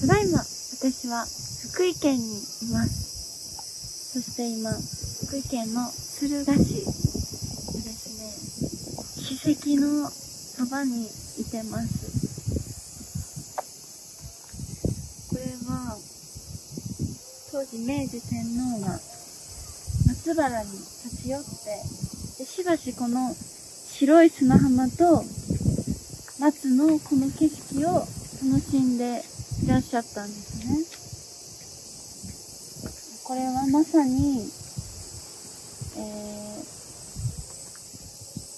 ただいま、私は福井県にいます。そして今、福井県の敦賀市ですね、史跡のそばにいてます。これは、当時明治天皇が松原に立ち寄って、でしばしこの白い砂浜と松のこの景色を楽しんでらっしゃったんですね。これはまさに、え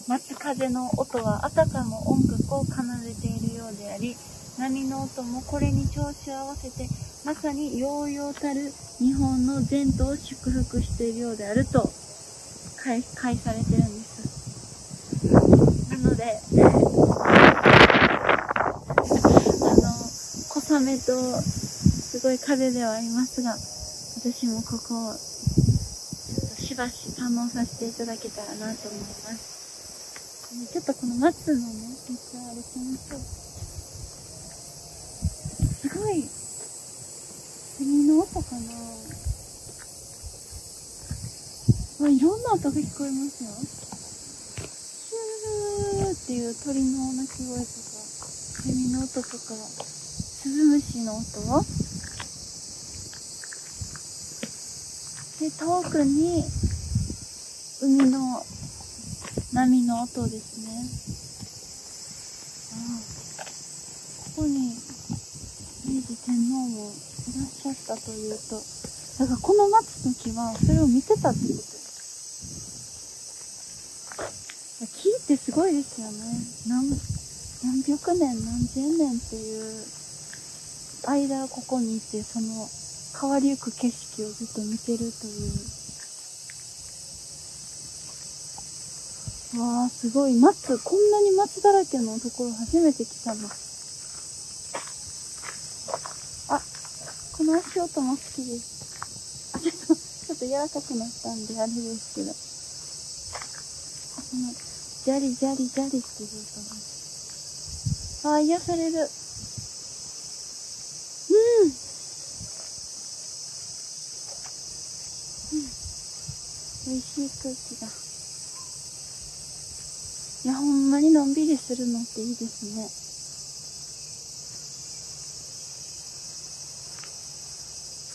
ー、松風の音はあたかも音楽を奏でているようであり、波の音もこれに調子を合わせて、まさに揚々たる日本の前途を祝福しているようであると返返されてるんです。なので、あの、小雨とすごい風ではありますが、私もここをちょっとしばし堪能させていただけたらなと思います。ちょっとこの松のね、道を歩きましょう。すごい、セミの音かなあいろんな音が聞こえますよ。シューっていう鳥の鳴き声とか、セミの音とか、スズムシの音で、遠くに、海の波の音ですね。ああここに、明治天皇もいらっしゃったというと、だからこの松の木はそれを見てたってことです。木ってすごいですよね。何、何百年、何千年っていう間ここにいて、その変わりゆく景色をずっと見てるという。わあ、すごい。松、こんなに松だらけのところ初めて来たな。あ、この足音も好きです。あ、ちょっと、ちょっと柔らかくなったんで、あれですけど。この、ジャリジャリジャリっていう音が。あー、癒される。うん。うん。美味しい空気だ。いや、ほんまにのんびりするのっていいですね。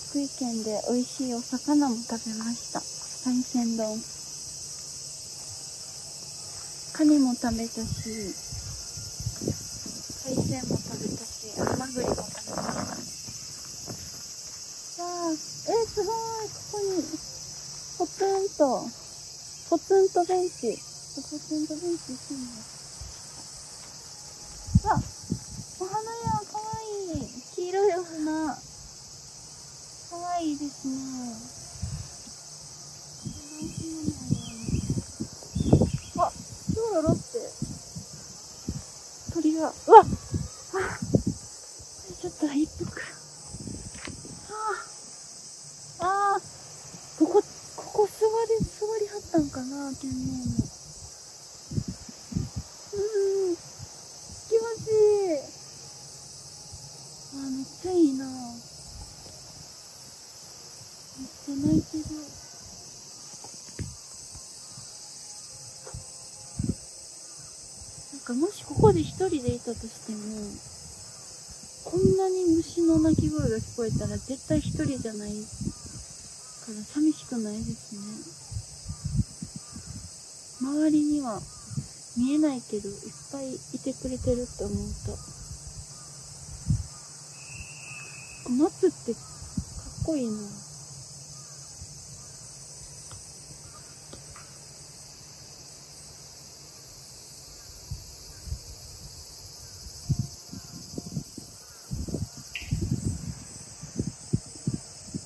福井県で美味しいお魚も食べました。海鮮丼。カニも食べたし、海鮮も食べたし、ハマグリも食べました。わあ、えー、すごいここに、ツンと、ポツンとベンチ。ポツンとベンチしてんの。あ、お花や、かわいい。黄色いお花。かわいいですね。あ、キョロロって。鳥が、うわあちょっと一服。ああ、ああ、ここ、ここ座り、座りはったんかな、天皇も。うん、気持ちいい。あー、めっちゃい。いな。めっちゃ泣いてる。なんかもしここで一人でいたとしても、こんなに虫の鳴き声が聞こえたら絶対一人じゃないから寂しくないですね。周りには見えないけどいっぱいいてくれてるって思うと、松ってかっこいいな。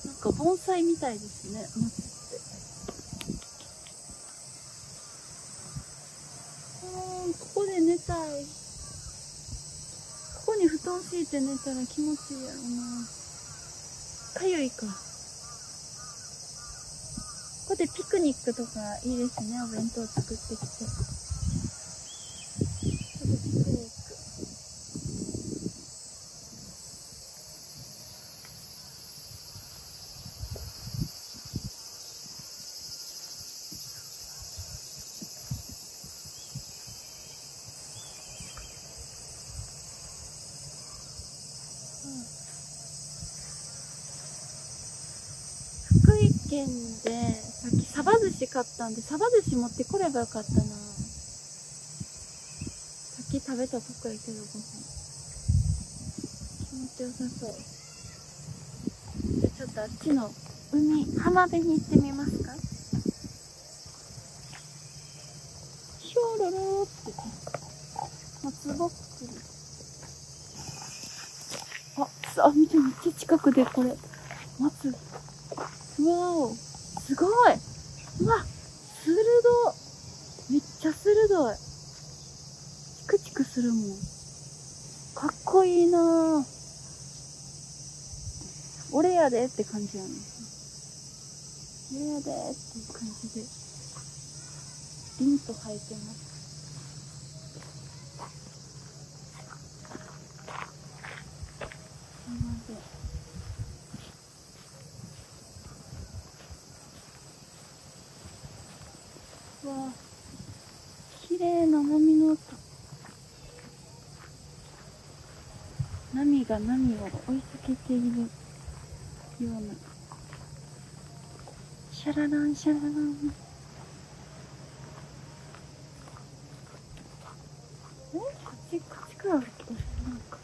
なんか盆栽みたいですね、松って。うーん、ここで寝たい。ここに布団敷いて寝たら気持ちいいやろな。かゆいか。ここでピクニックとかいいですね、お弁当作ってきて。ここでピクニック。福井県で、さっきサバ寿司買ったんで、サバ寿司持ってこればよかったな。さっき食べたとこやけど、ご飯。気持ちよさそう。じゃあちょっとあっちの海、浜辺に行ってみますかひょろろーって。松ぼっくり。あ、あ、見てめっちゃ近くでこれ。松。うわお。すごいうわ鋭めっちゃ鋭い。チクチクするもん。かっこいいなぁ。俺やでって感じやね。俺やでっていう感じで。凛と生えてます。浜辺うわ綺麗な波の音波が波を追いかけているようなシャラランシャラランえこっちこっちから聞こえるなんか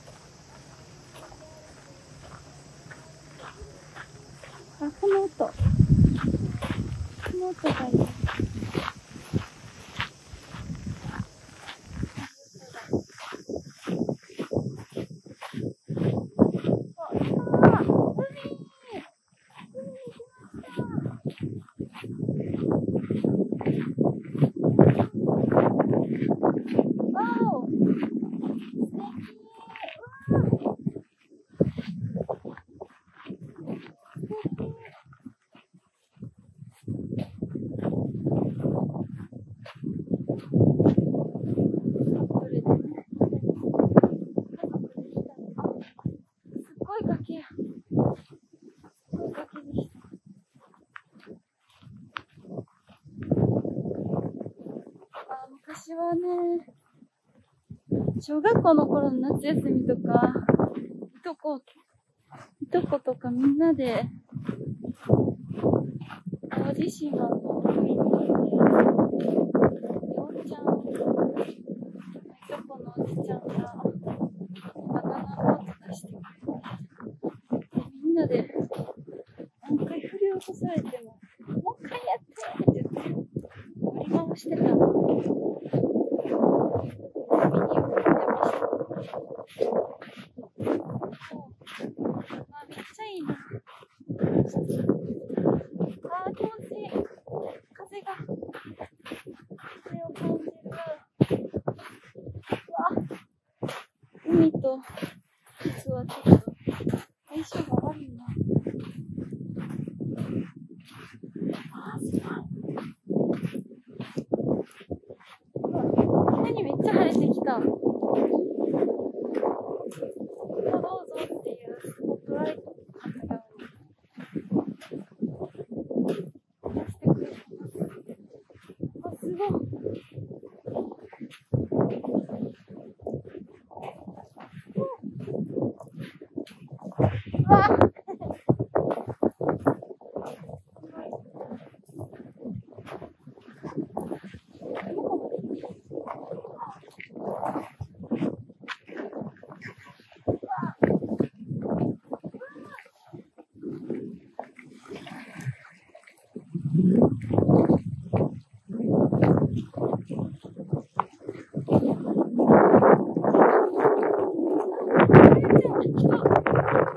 あこの音。この音がいい私はね、小学校の頃の夏休みとか、いとこ、いとことかみんなで、淡路島の海に行って、でおっちゃん、いとこのおじちゃんが、バナナボート出してくれて、でみんなで、何回振り落とされても、もう一回やってって言って、振り回してたの。海に浮かんでました。あ、めっちゃいいな。あー、気持ちいい。風が、風を感じる。うわ、海と、実はちょっと、相性が悪いな。あー、すごい。何めっちゃ晴れてきた。どうぞっていうスポットライトの風がしてくれてます。あ、すごい。うわ、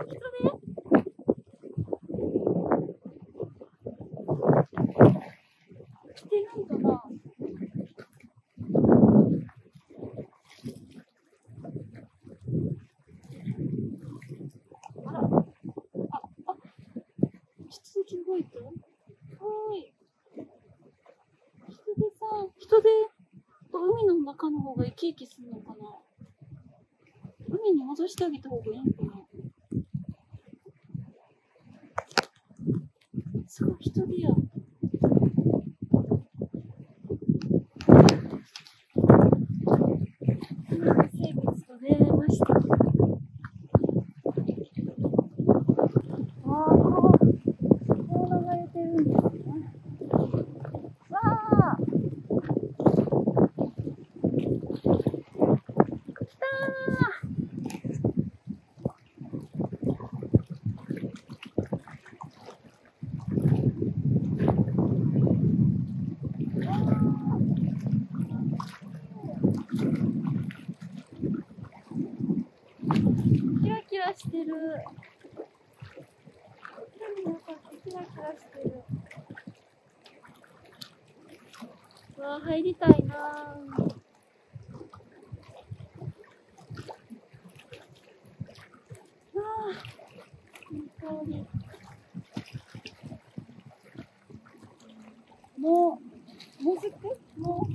人ね。来てるんかなあら、あ、あ、続き動いてる。はーい。人でさ、人で、海の中の方が生き生きする。のかな海に戻してあげた方がいいのかなすごい人でや。生物と出会いました。ラしてる。海の音キラキラしてる。うわ入りたいなぁ。香り。もう、もずくも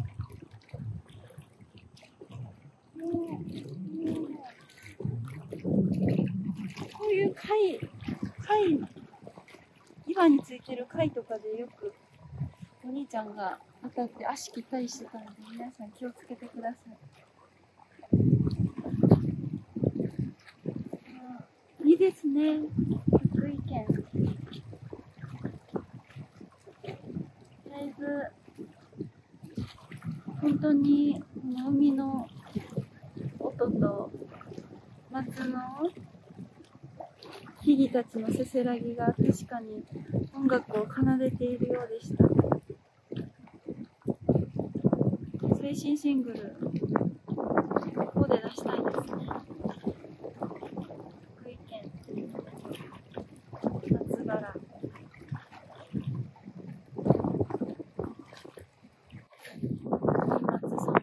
う、もう、もう、こういう貝、貝、岩についてる貝とかでよく、お兄ちゃんが当たって足切ったりしてたので、皆さん気をつけてください。いいですね。福井県。だいぶ、本当に、海の音と、松の木々たちのせせらぎが確かに音楽を奏でているようでした。新シングル、ここで出したいですね。福井県松原。松ソング。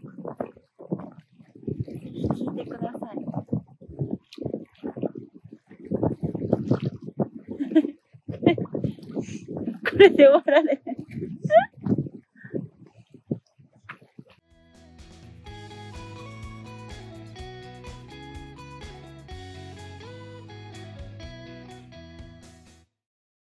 聴いてください。これで終わられ。